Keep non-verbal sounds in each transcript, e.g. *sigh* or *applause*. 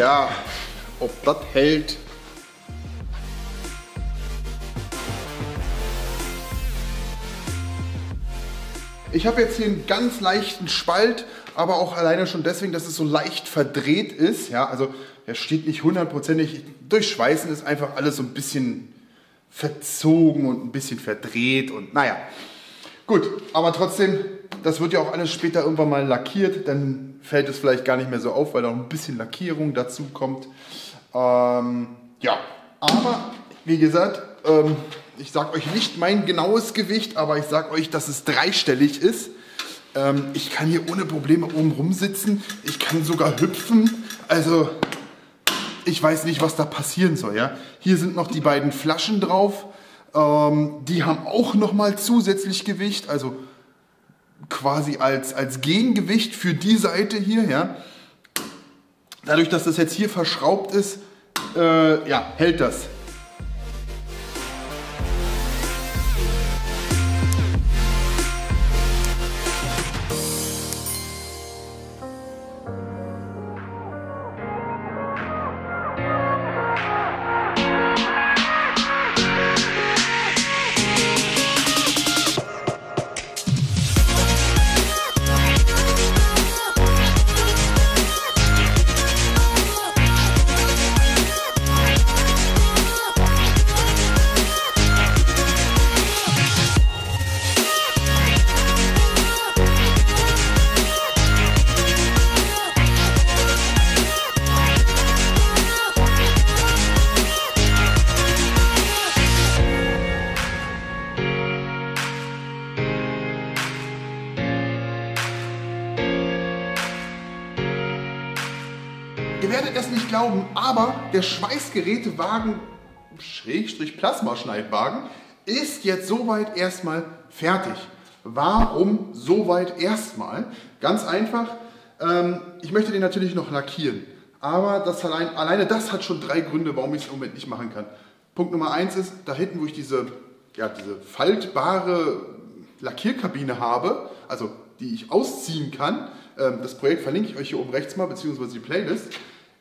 Tja, ob das hält. Ich habe jetzt hier einen ganz leichten Spalt, aber auch alleine schon deswegen, dass es so leicht verdreht ist. Ja, also er steht nicht hundertprozentig. Durch Schweißen ist einfach alles so ein bisschen verzogen und ein bisschen verdreht und naja. Gut, aber trotzdem, das wird ja auch alles später irgendwann mal lackiert, dann fällt es vielleicht gar nicht mehr so auf, weil da noch ein bisschen Lackierung dazu kommt. Ähm, ja, aber wie gesagt, ähm, ich sage euch nicht mein genaues Gewicht, aber ich sage euch, dass es dreistellig ist. Ähm, ich kann hier ohne Probleme oben rumsitzen. Ich kann sogar hüpfen. Also ich weiß nicht, was da passieren soll. Ja? Hier sind noch die beiden Flaschen drauf. Ähm, die haben auch nochmal zusätzlich Gewicht. Also quasi als, als Gegengewicht für die Seite hier. Ja? Dadurch, dass das jetzt hier verschraubt ist, äh, ja, hält das. Aber der Schweißgerätewagen, Schrägstrich Plasmaschneidwagen, ist jetzt soweit erstmal fertig. Warum soweit erstmal? Ganz einfach, ähm, ich möchte den natürlich noch lackieren. Aber das allein, alleine das hat schon drei Gründe, warum ich es im Moment nicht machen kann. Punkt Nummer eins ist, da hinten, wo ich diese, ja, diese faltbare Lackierkabine habe, also die ich ausziehen kann, ähm, das Projekt verlinke ich euch hier oben rechts mal, beziehungsweise die Playlist,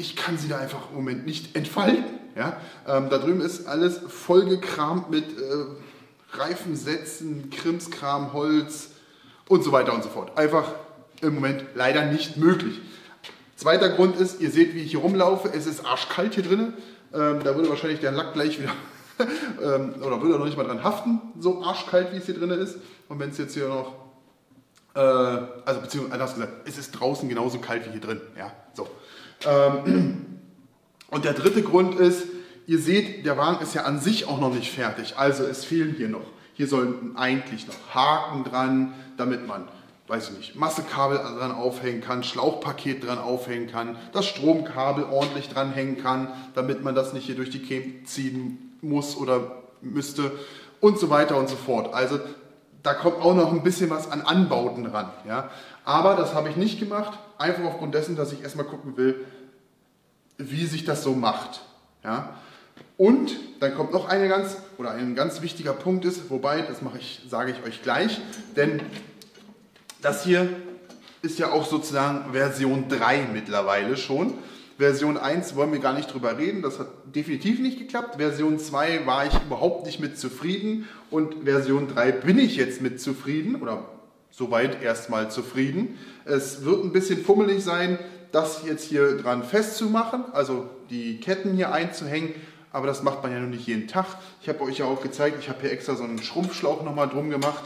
ich kann sie da einfach im Moment nicht entfalten. Ja? Ähm, da drüben ist alles vollgekramt mit äh, Reifensätzen, Krimskram, Holz und so weiter und so fort. Einfach im Moment leider nicht möglich. Zweiter Grund ist, ihr seht, wie ich hier rumlaufe. Es ist arschkalt hier drin. Ähm, da würde wahrscheinlich der Lack gleich wieder, *laughs* ähm, oder würde er noch nicht mal dran haften, so arschkalt, wie es hier drin ist. Und wenn es jetzt hier noch, äh, also beziehungsweise anders gesagt, es ist draußen genauso kalt wie hier drin. Ja, so. Ähm, *clears throat* und der dritte Grund ist, ihr seht, der Wagen ist ja an sich auch noch nicht fertig. Also es fehlen hier noch, hier sollen eigentlich noch Haken dran, damit man, weiß ich nicht, Massekabel dran aufhängen kann, Schlauchpaket dran aufhängen kann, das Stromkabel ordentlich dran hängen kann, damit man das nicht hier durch die Käme ziehen muss oder müsste und so weiter und so fort. Also da kommt auch noch ein bisschen was an Anbauten ran. Ja? Aber das habe ich nicht gemacht, einfach aufgrund dessen, dass ich erstmal gucken will, wie sich das so macht. Ja? Und dann kommt noch eine ganz, oder ein ganz wichtiger Punkt ist, wobei, das mache ich, sage ich euch gleich, denn das hier ist ja auch sozusagen Version 3 mittlerweile schon. Version 1 wollen wir gar nicht drüber reden, das hat definitiv nicht geklappt. Version 2 war ich überhaupt nicht mit zufrieden und Version 3 bin ich jetzt mit zufrieden oder soweit erstmal zufrieden. Es wird ein bisschen fummelig sein, das jetzt hier dran festzumachen, also die Ketten hier einzuhängen, aber das macht man ja nur nicht jeden Tag. Ich habe euch ja auch gezeigt, ich habe hier extra so einen Schrumpfschlauch nochmal drum gemacht.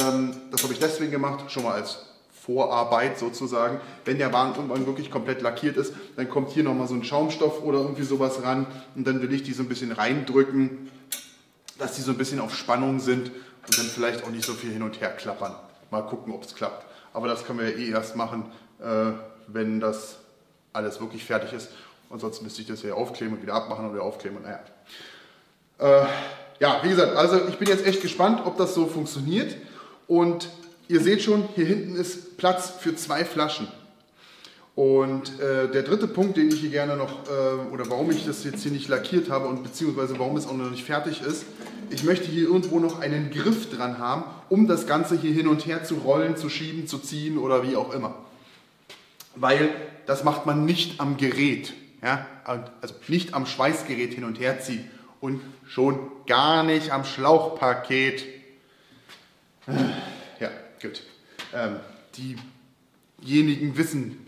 Ähm, das habe ich deswegen gemacht, schon mal als Vorarbeit sozusagen. Wenn der Wagen irgendwann wirklich komplett lackiert ist, dann kommt hier nochmal so ein Schaumstoff oder irgendwie sowas ran und dann will ich die so ein bisschen reindrücken, dass die so ein bisschen auf Spannung sind und dann vielleicht auch nicht so viel hin und her klappern. Mal gucken, ob es klappt. Aber das können wir ja eh erst machen, äh, wenn das alles wirklich fertig ist. Und sonst müsste ich das hier aufkleben und wieder abmachen und wieder aufkleben und naja. Äh, ja, wie gesagt, also ich bin jetzt echt gespannt, ob das so funktioniert. Und Ihr seht schon, hier hinten ist Platz für zwei Flaschen. Und äh, der dritte Punkt, den ich hier gerne noch, äh, oder warum ich das jetzt hier nicht lackiert habe und beziehungsweise warum es auch noch nicht fertig ist, ich möchte hier irgendwo noch einen Griff dran haben, um das Ganze hier hin und her zu rollen, zu schieben, zu ziehen oder wie auch immer. Weil das macht man nicht am Gerät. Ja? Also nicht am Schweißgerät hin und her ziehen und schon gar nicht am Schlauchpaket. Ja, gut. Ähm, diejenigen wissen,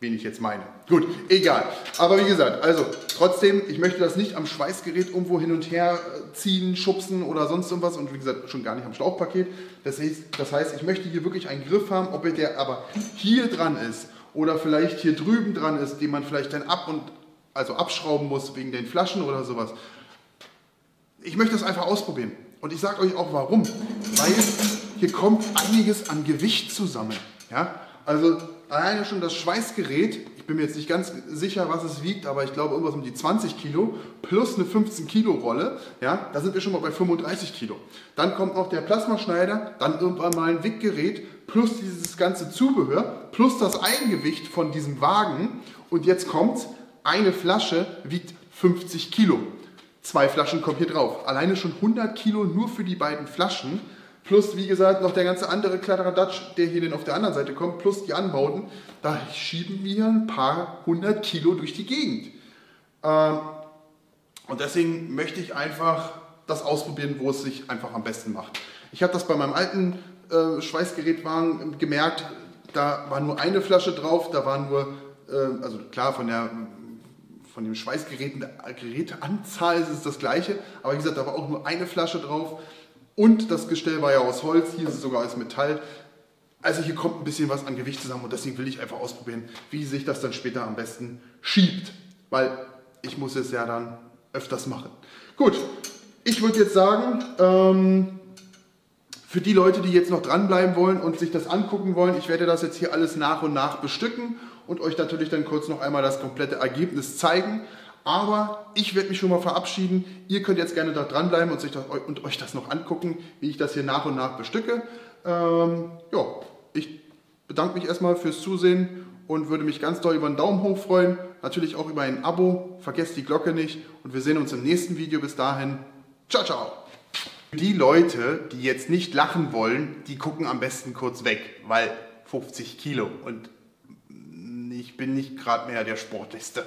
wen ich jetzt meine. Gut, egal. Aber wie gesagt, also trotzdem, ich möchte das nicht am Schweißgerät irgendwo hin und her äh, ziehen, schubsen oder sonst irgendwas und wie gesagt, schon gar nicht am Schlauchpaket. Das heißt, das heißt ich möchte hier wirklich einen Griff haben, ob der aber hier dran ist oder vielleicht hier drüben dran ist, den man vielleicht dann ab und also abschrauben muss wegen den Flaschen oder sowas. Ich möchte das einfach ausprobieren. Und ich sage euch auch warum. Weil hier kommt einiges an Gewicht zusammen. Ja? Also alleine schon das Schweißgerät, ich bin mir jetzt nicht ganz sicher, was es wiegt, aber ich glaube irgendwas um die 20 Kilo plus eine 15 Kilo Rolle, ja, da sind wir schon mal bei 35 Kilo. Dann kommt noch der Plasmaschneider, dann irgendwann mal ein Wickgerät plus dieses ganze Zubehör plus das Eigengewicht von diesem Wagen und jetzt kommt eine Flasche wiegt 50 Kilo. Zwei Flaschen kommen hier drauf. Alleine schon 100 Kilo nur für die beiden Flaschen. Plus, wie gesagt, noch der ganze andere Kladderadatsch, der hier denn auf der anderen Seite kommt, plus die Anbauten. Da schieben wir ein paar hundert Kilo durch die Gegend. Ähm, und deswegen möchte ich einfach das ausprobieren, wo es sich einfach am besten macht. Ich habe das bei meinem alten äh, Schweißgerätwagen gemerkt, da war nur eine Flasche drauf, da war nur, äh, also klar, von der von dem Schweißgeräten, Geräteanzahl ist es das gleiche, aber wie gesagt, da war auch nur eine Flasche drauf. Und das Gestell war ja aus Holz, hier ist es sogar aus Metall. Also hier kommt ein bisschen was an Gewicht zusammen und deswegen will ich einfach ausprobieren, wie sich das dann später am besten schiebt. Weil ich muss es ja dann öfters machen. Gut, ich würde jetzt sagen, ähm, für die Leute, die jetzt noch dranbleiben wollen und sich das angucken wollen, ich werde das jetzt hier alles nach und nach bestücken und euch natürlich dann kurz noch einmal das komplette Ergebnis zeigen. Aber ich werde mich schon mal verabschieden. Ihr könnt jetzt gerne da dranbleiben und, sich das, und euch das noch angucken, wie ich das hier nach und nach bestücke. Ähm, ja, ich bedanke mich erstmal fürs Zusehen und würde mich ganz doll über einen Daumen hoch freuen. Natürlich auch über ein Abo. Vergesst die Glocke nicht und wir sehen uns im nächsten Video. Bis dahin, ciao, ciao. Die Leute, die jetzt nicht lachen wollen, die gucken am besten kurz weg, weil 50 Kilo und ich bin nicht gerade mehr der Sportlichste.